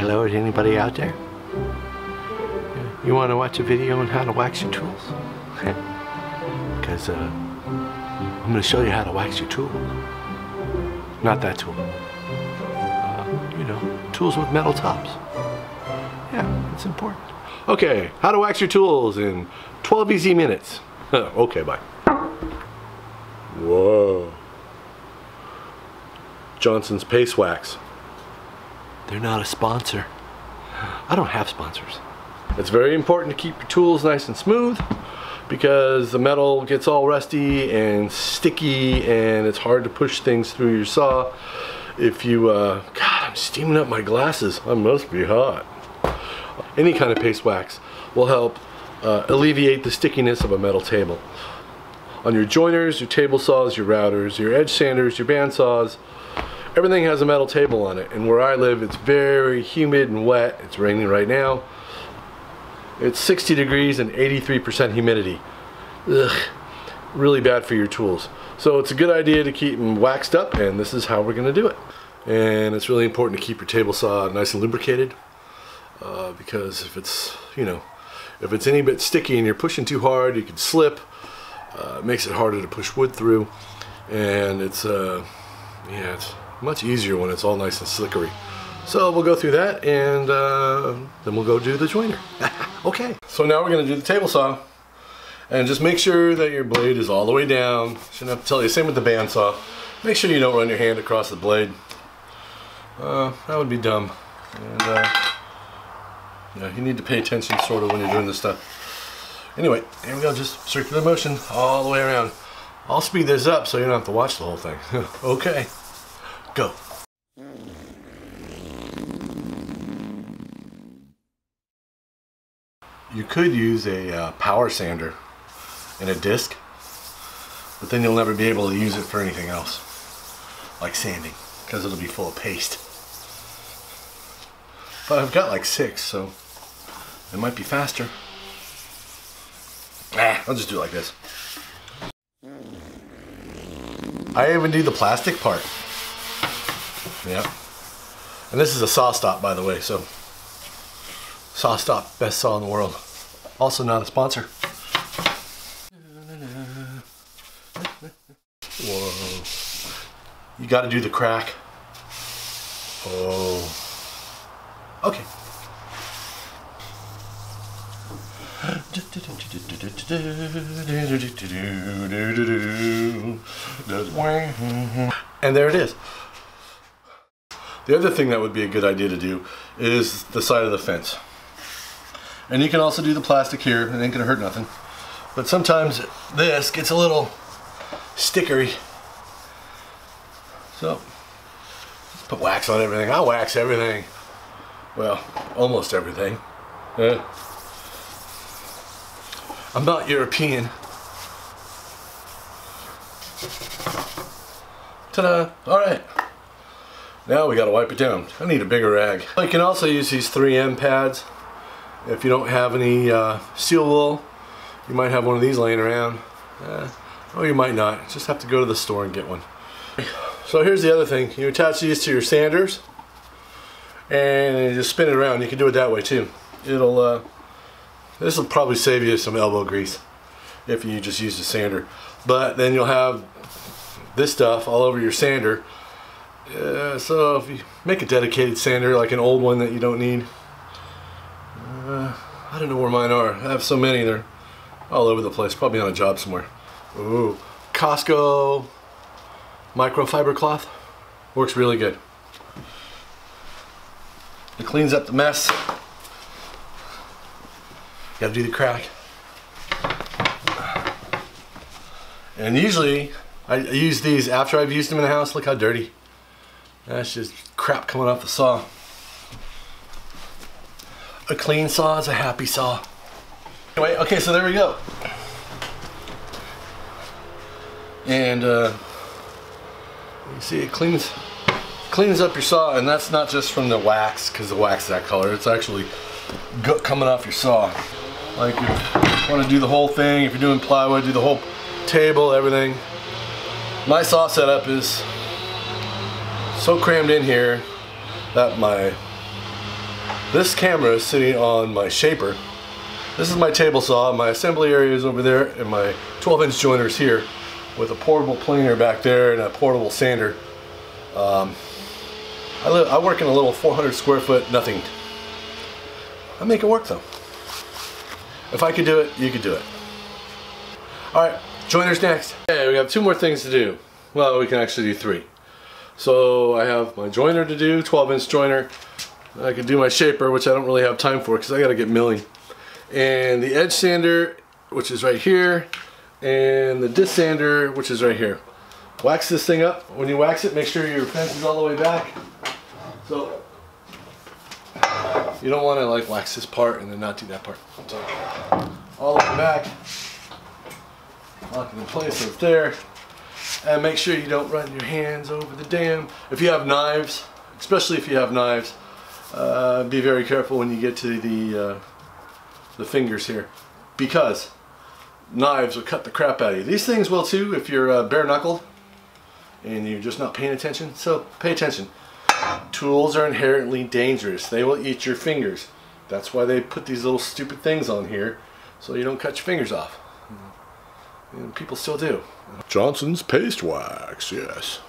Hello, is anybody out there? You want to watch a video on how to wax your tools? Because uh, I'm going to show you how to wax your tool. Not that tool. Uh, you know, tools with metal tops. Yeah, it's important. Okay, how to wax your tools in 12 easy minutes. okay, bye. Whoa. Johnson's Paste Wax. They're not a sponsor. I don't have sponsors. It's very important to keep your tools nice and smooth because the metal gets all rusty and sticky and it's hard to push things through your saw. If you, uh, God, I'm steaming up my glasses. I must be hot. Any kind of paste wax will help uh, alleviate the stickiness of a metal table. On your joiners, your table saws, your routers, your edge sanders, your band saws, everything has a metal table on it. And where I live, it's very humid and wet. It's raining right now. It's 60 degrees and 83% humidity. Ugh, really bad for your tools. So it's a good idea to keep them waxed up and this is how we're gonna do it. And it's really important to keep your table saw nice and lubricated uh, because if it's, you know, if it's any bit sticky and you're pushing too hard, you could slip. Uh, it makes it harder to push wood through and it's, uh, yeah, it's much easier when it's all nice and slickery. So we'll go through that and uh, then we'll go do the joiner. okay. So now we're gonna do the table saw. And just make sure that your blade is all the way down. Shouldn't have to tell you, same with the bandsaw. Make sure you don't run your hand across the blade. Uh, that would be dumb. And uh, yeah, you need to pay attention sort of when you're doing this stuff. Anyway, here we go, just circular motion all the way around. I'll speed this up so you don't have to watch the whole thing. okay, go. You could use a uh, power sander and a disc, but then you'll never be able to use it for anything else, like sanding, because it'll be full of paste. But I've got like six, so it might be faster. Ah, I'll just do it like this. I even do the plastic part. Yep. And this is a SawStop, by the way, so SawStop, best saw in the world. Also not a sponsor. Whoa. You gotta do the crack. Oh. Okay. And there it is. The other thing that would be a good idea to do is the side of the fence. And you can also do the plastic here, it ain't gonna hurt nothing. But sometimes this gets a little stickery. So, put wax on everything. I'll wax everything. Well, almost everything. Yeah. I'm not European. Ta-da! Alright. Now we gotta wipe it down. I need a bigger rag. You can also use these 3M pads. If you don't have any uh, steel wool, you might have one of these laying around. Uh, or you might not. Just have to go to the store and get one. So here's the other thing. You attach these to your sanders and you just spin it around. You can do it that way too. It'll, uh, this will probably save you some elbow grease if you just use the sander. But then you'll have this stuff all over your sander. Uh, so if you make a dedicated sander, like an old one that you don't need, uh, I don't know where mine are. I have so many, they're all over the place, probably on a job somewhere. Ooh, Costco microfiber cloth works really good. It cleans up the mess. Gotta do the crack. And usually, I use these after I've used them in the house. Look how dirty. That's just crap coming off the saw. A clean saw is a happy saw. Anyway, okay, so there we go. And uh, you see it cleans cleans up your saw and that's not just from the wax because the wax is that color it's actually coming off your saw like if you want to do the whole thing if you're doing plywood do the whole table everything my saw setup is so crammed in here that my This camera is sitting on my shaper. This is my table saw. My assembly area is over there and my 12 inch jointer's here with a portable planer back there and a portable sander. Um, I, live, I work in a little 400 square foot nothing. I make it work though. If I could do it, you could do it. All right, joiners next. Okay, we have two more things to do. Well, we can actually do three. So I have my joiner to do, 12 inch joiner. I can do my shaper, which I don't really have time for because I got to get milling. And the edge sander, which is right here, and the disc sander, which is right here. Wax this thing up. When you wax it, make sure your fence is all the way back. So you don't want to like wax this part and then not do that part. So all the way back, lock it in place right there. And make sure you don't run your hands over the dam. If you have knives, especially if you have knives, uh, be very careful when you get to the uh, the fingers here, because knives will cut the crap out of you. These things will too if you're uh, bare knuckled and you're just not paying attention. So pay attention. Tools are inherently dangerous. They will eat your fingers. That's why they put these little stupid things on here so you don't cut your fingers off. And people still do. Johnson's Paste Wax, yes.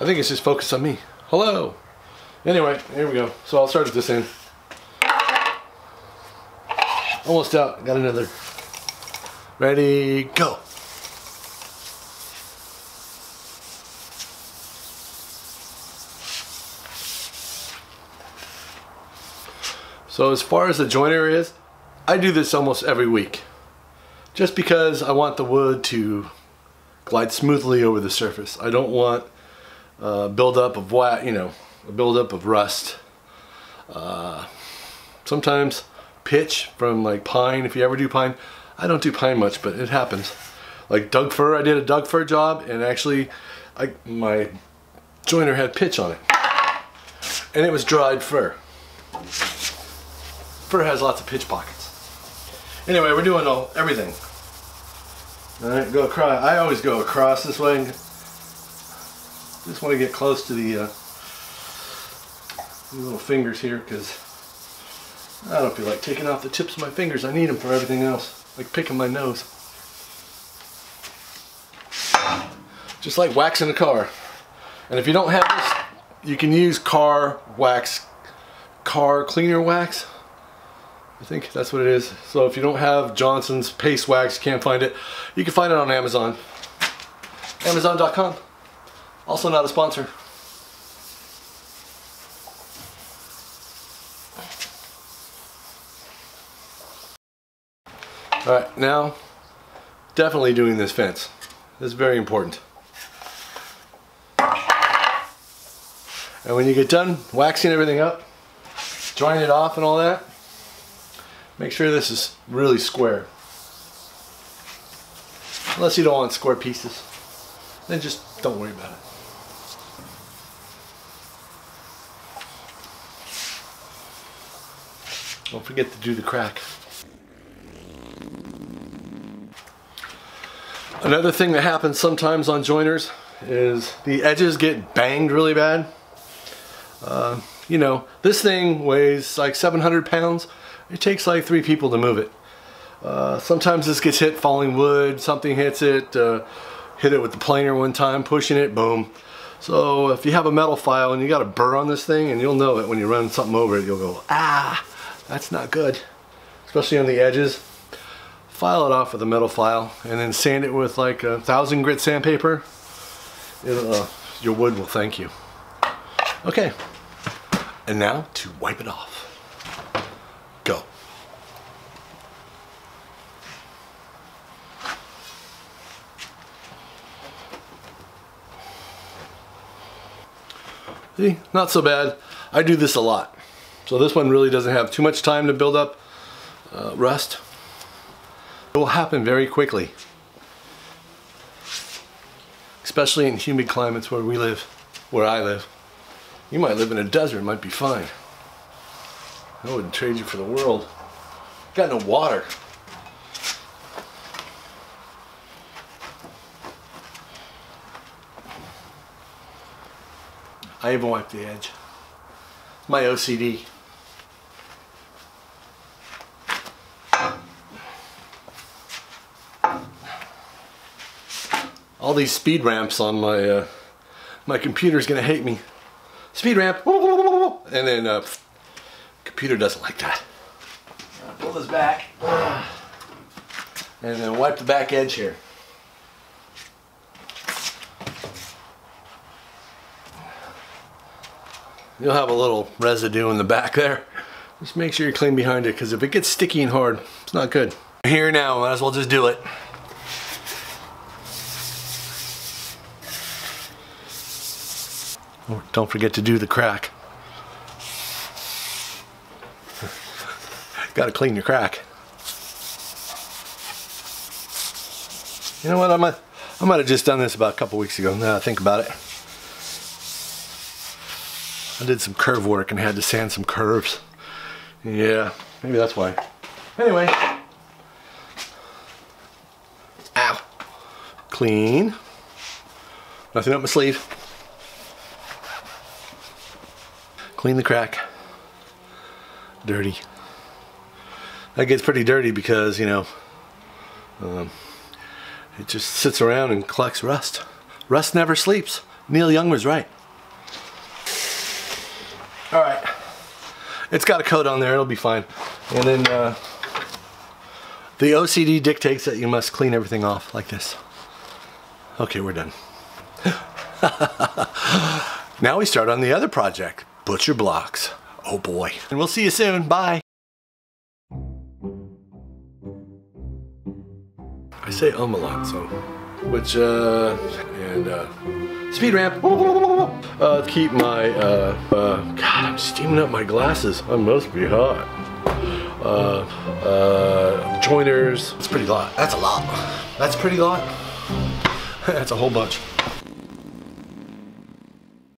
I think it's just focused on me. Hello. Anyway, here we go. So I'll start at this end. Almost out. Got another. Ready, go. So as far as the joiner is, I do this almost every week. Just because I want the wood to glide smoothly over the surface. I don't want uh, buildup of what, you know, a buildup of rust. Uh, sometimes pitch from like pine, if you ever do pine, I don't do pine much, but it happens. Like Doug fir, I did a Doug fir job and actually I, my joiner had pitch on it. And it was dried fir. Fir has lots of pitch pockets. Anyway, we're doing all, everything. All right, go across. I always go across this way. Just want to get close to the uh, little fingers here because I don't feel like taking off the tips of my fingers. I need them for everything else, like picking my nose. Just like waxing a car. And if you don't have this, you can use car wax, car cleaner wax. I think that's what it is. So if you don't have Johnson's Paste Wax, can't find it, you can find it on Amazon. Amazon.com. Also not a sponsor. Alright, now definitely doing this fence. This is very important. And when you get done waxing everything up, drying it off and all that, Make sure this is really square. Unless you don't want square pieces. Then just don't worry about it. Don't forget to do the crack. Another thing that happens sometimes on joiners is the edges get banged really bad. Uh, you know, this thing weighs like 700 pounds. It takes like three people to move it. Uh, sometimes this gets hit falling wood, something hits it, uh, hit it with the planer one time, pushing it, boom. So if you have a metal file and you got a burr on this thing and you'll know it when you run something over it, you'll go, ah, that's not good. Especially on the edges. File it off with a metal file and then sand it with like a thousand grit sandpaper. Uh, your wood will thank you. Okay, and now to wipe it off. Go. See, not so bad. I do this a lot. So this one really doesn't have too much time to build up uh, rust. It will happen very quickly. Especially in humid climates where we live, where I live. You might live in a desert, it might be fine. I wouldn't trade you for the world. Got no water. I even wiped the edge. My OCD. All these speed ramps on my uh, my computer's gonna hate me. Speed ramp, and then uh, computer doesn't like that. Pull this back, and then wipe the back edge here. You'll have a little residue in the back there. Just make sure you clean behind it because if it gets sticky and hard, it's not good. Here now, might as well just do it. Oh, don't forget to do the crack. Gotta clean your crack. You know what, I might, I might have just done this about a couple weeks ago, now I think about it. I did some curve work and had to sand some curves. Yeah, maybe that's why. Anyway. Ow. Clean. Nothing up my sleeve. Clean the crack. Dirty. That gets pretty dirty because, you know, um, it just sits around and collects rust. Rust never sleeps. Neil Young was right. All right. It's got a coat on there, it'll be fine. And then uh, the OCD dictates that you must clean everything off like this. Okay, we're done. now we start on the other project, Butcher Blocks. Oh boy. And we'll see you soon, bye. I say um a lot, so, which, uh, and, uh, speed ramp. Uh, keep my, uh, uh, God, I'm steaming up my glasses. I must be hot. Uh, uh, joiners. It's pretty lot. That's a lot. That's pretty lot. That's a whole bunch.